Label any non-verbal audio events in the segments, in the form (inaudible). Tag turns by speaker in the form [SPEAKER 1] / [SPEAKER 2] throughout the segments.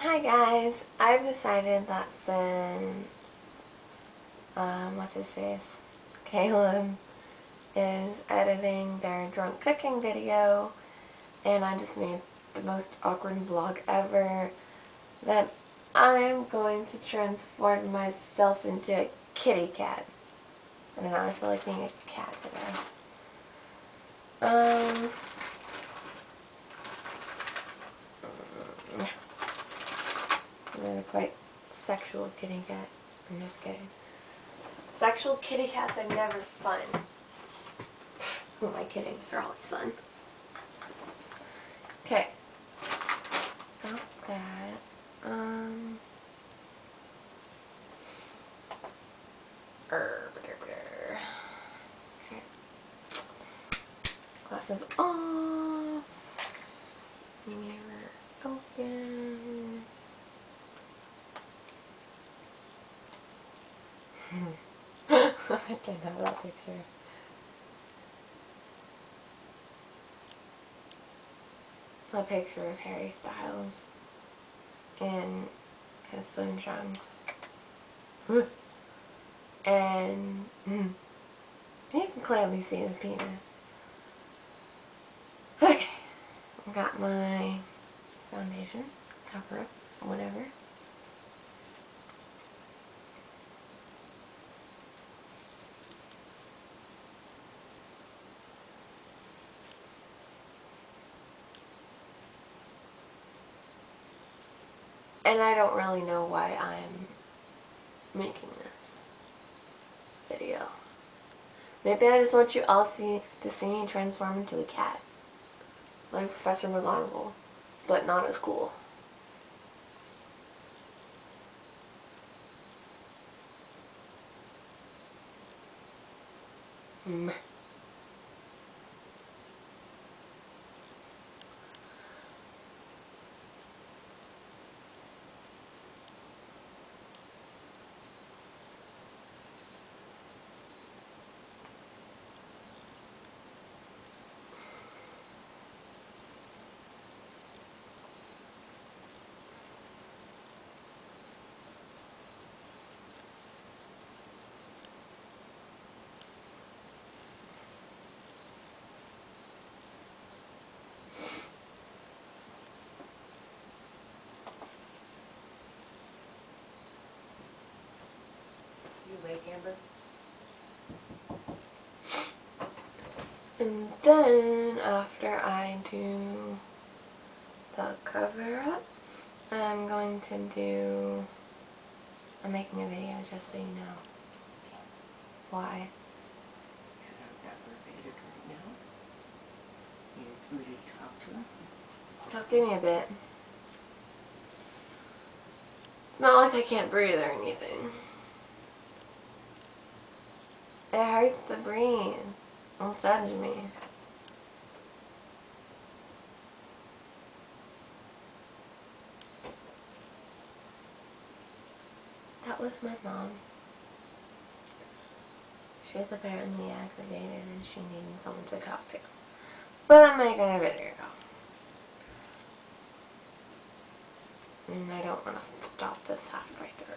[SPEAKER 1] Hi guys, I've decided that since, um, what's his face, Caleb is editing their drunk cooking video and I just made the most awkward vlog ever that I'm going to transform myself into a kitty cat. I don't know, I feel like being a cat today. Um, Quite sexual kitty cat. I'm just kidding. Sexual kitty cats are never fun. (laughs) Who am I kidding? They're always fun. Okay. Got that. Um. er, Okay. Glasses off. Mirror open. I can't have that picture. A picture of Harry Styles in his swim trunks. Hmm. and hmm, you can clearly see his penis. Okay, I got my foundation, cover up, whatever. And I don't really know why I'm making this video. Maybe I just want you all see to see me transform into a cat. Like Professor McGonagall. But not as cool. Mm. And then after I do the cover up, I'm going to do, I'm making a video just so you know. Why?
[SPEAKER 2] Because I've got verbatim right now. You need somebody to talk to.
[SPEAKER 1] Just give me a bit. It's not like I can't breathe or anything. It hurts to breathe. Don't judge me. That was my mom. She's apparently activated and she needed someone to talk to. But I'm making a video. And I don't want to stop this halfway through.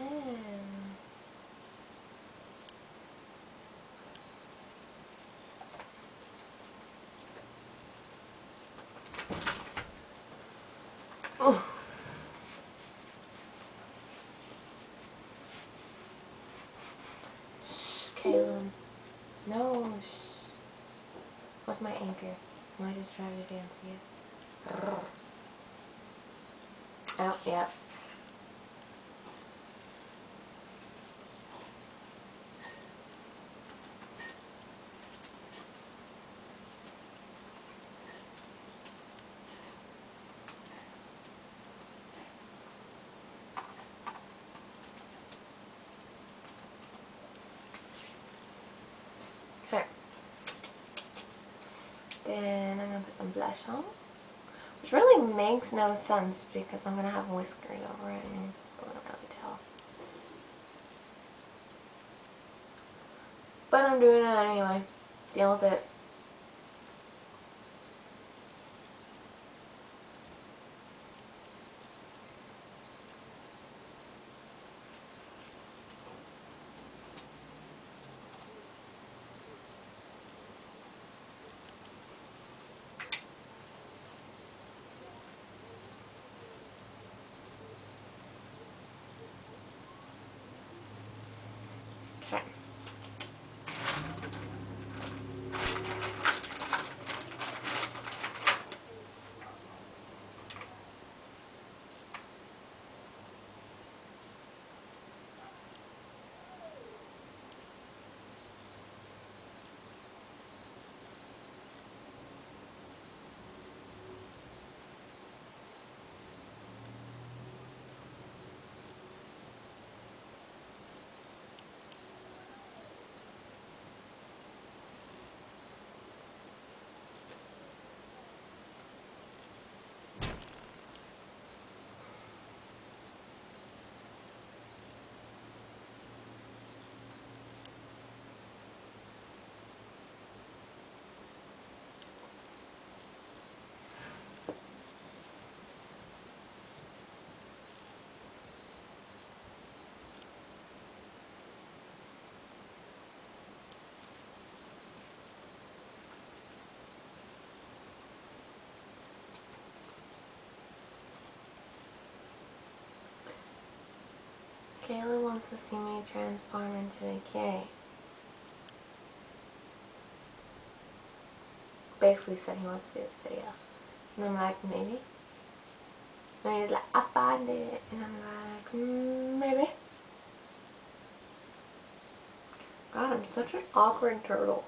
[SPEAKER 1] (sighs) Hmm. Oh. Shh, Caleb. No, shh. What's my anchor? Might just drive you fancy. it. Oh, yeah. Okay. Blush on. Which really makes no sense because I'm gonna have whiskers over it and I wouldn't really tell. But I'm doing it anyway. Deal with it. something. Kayla wants to see me transform into a K. Basically said he wants to see this video. And I'm like, maybe. And he's like, I find it. And I'm like, mm, maybe. God, I'm such an awkward turtle.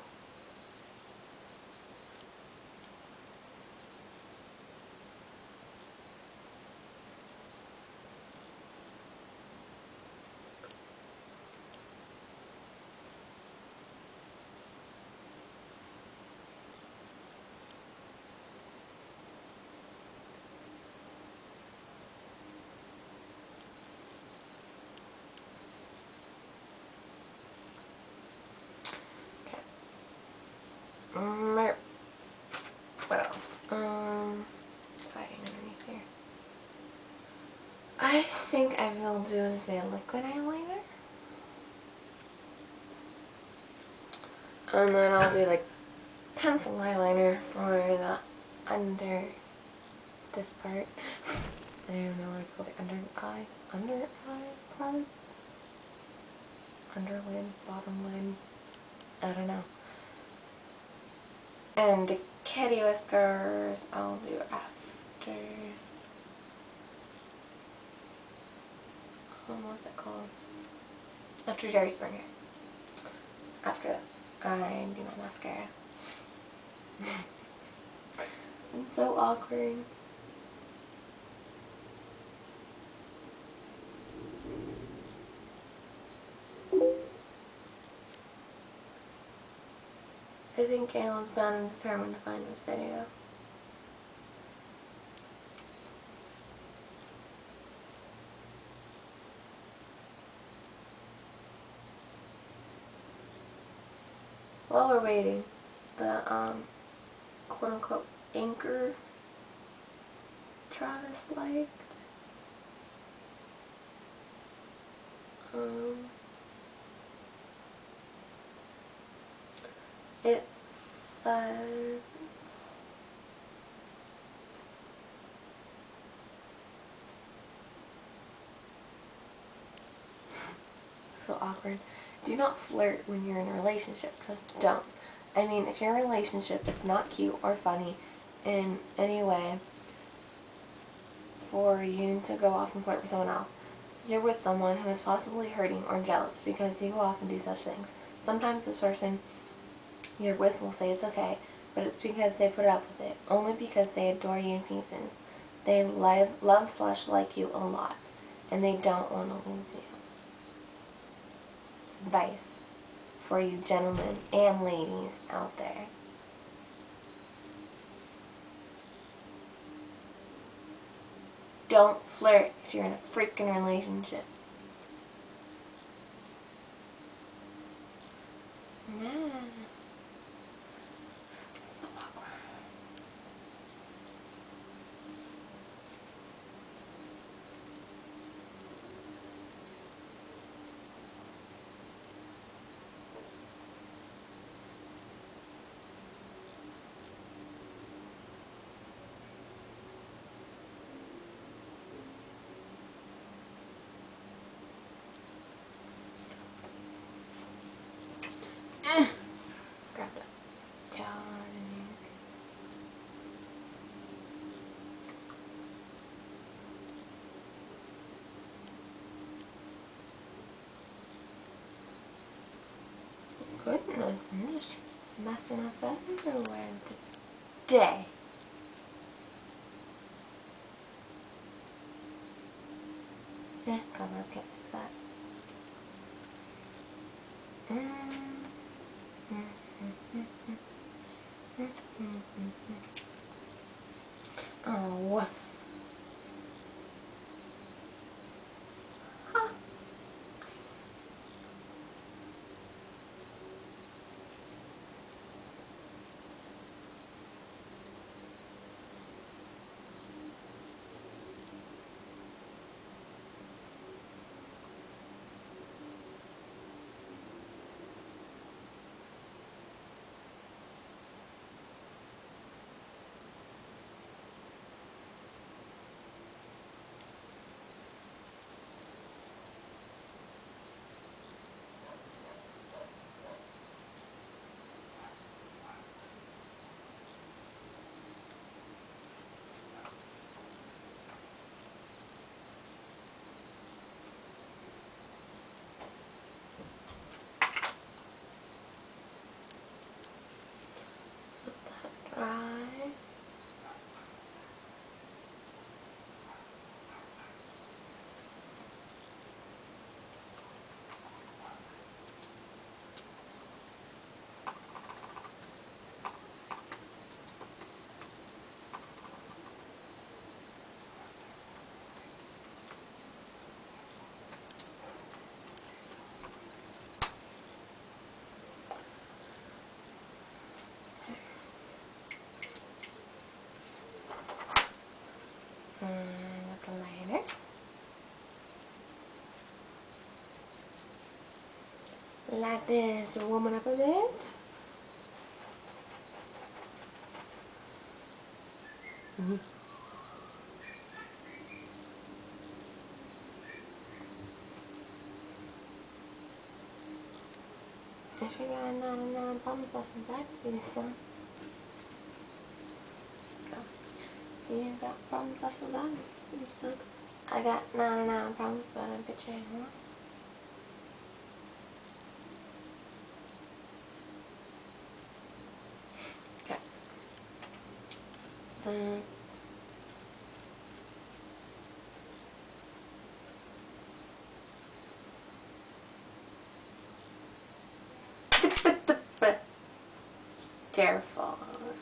[SPEAKER 1] Mm, What else? Um, hiding underneath here? I think I will do the liquid eyeliner. And then I'll do like pencil eyeliner for the under this part. (laughs) I don't know what it's called, the under eye, under eye part? Under lid, bottom lid, I don't know. And kitty whiskers I'll do after. Um, what's it called? After Jerry Springer. After that, I do my mascara. (laughs) I'm so awkward. I think Kayla's bound and determined to find this video. While we're waiting, the um, quote unquote anchor Travis liked. Um, it uh, says (sighs) so awkward. Do not flirt when you're in a relationship. Just don't. I mean, if you're in a relationship that's not cute or funny in any way for you to go off and flirt with someone else, you're with someone who is possibly hurting or jealous because you go off and do such things. Sometimes this person you're with will say it's okay, but it's because they put up with it. Only because they adore you in pieces. They love, love slash like you a lot, and they don't want to lose you. Advice for you gentlemen and ladies out there. Don't flirt if you're in a freaking relationship. Yeah. So awkward. Grab the towel underneath. I'm just messing up everywhere today. Yeah, cover can't fix that. Mm-hmm. Mm-hmm. Mm-hmm. Oh. Like this warm it up a bit. Mm-hmm. If you got 99 problems left in back of son. You got problems left in back of you, son. I got 99 problems, but I bet you ain't one.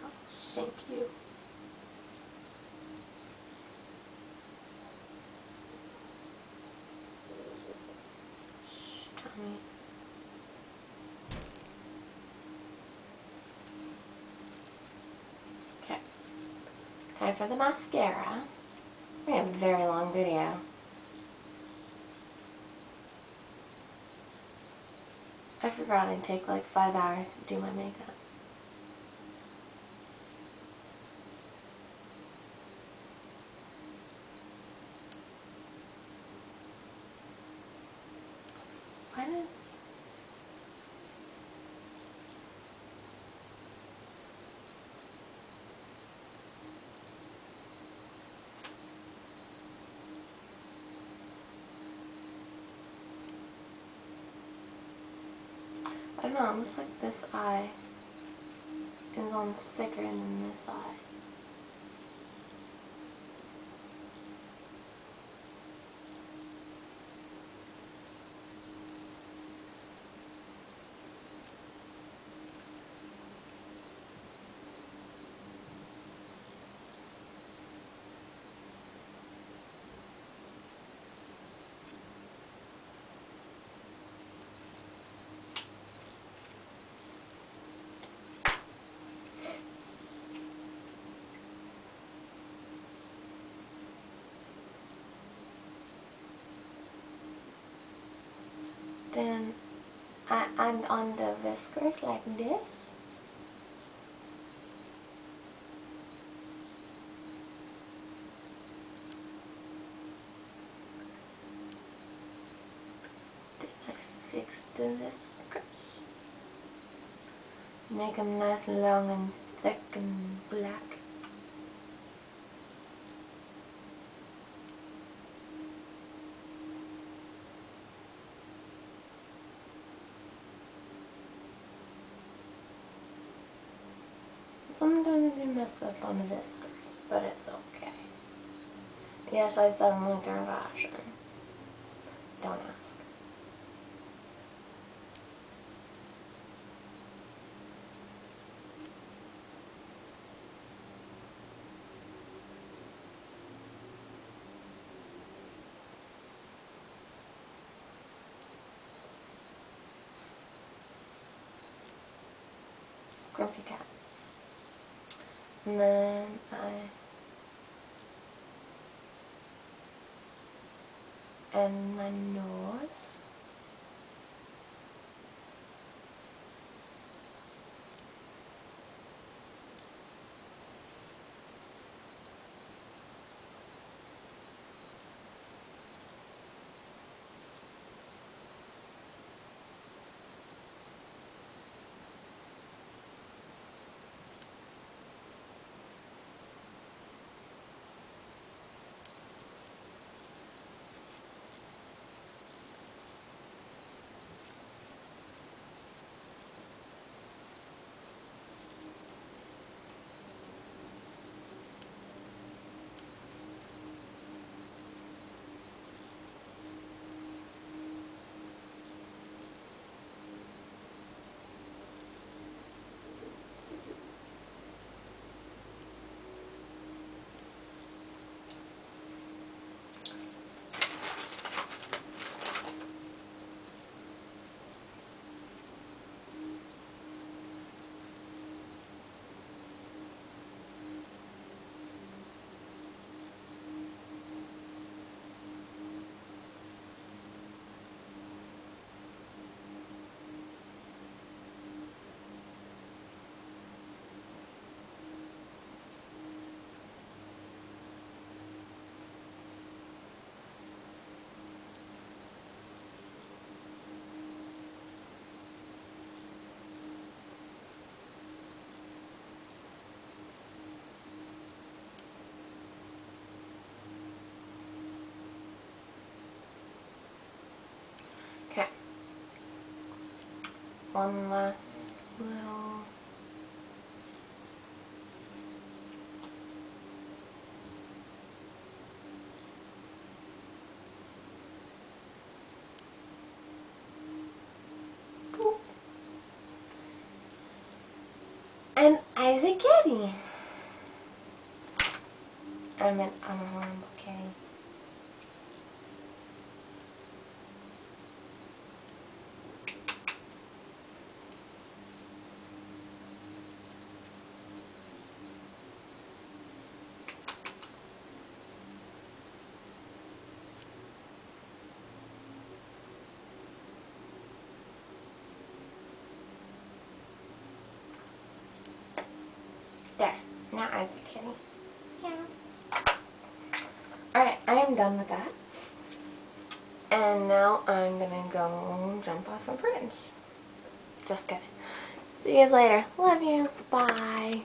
[SPEAKER 1] I'll sink you. For the mascara. We have a very long video. I forgot it'd take like five hours to do my makeup. Why does Know, it looks like this eye is on thicker than this eye. Then I add on the whiskers like this. Fix the whiskers. Make them nice, long and thick and Sometimes you mess up on the whiskers, but it's okay. Yes, I suddenly turned Russian. Don't ask. Grumpy cat. And then I and my nose. One last little. And Isaac Getty. I'm a horrible Now Isaac Kitty. Yeah. Alright, I am done with that. And now I'm gonna go jump off a bridge. Just kidding. See you guys later. Love you. Bye.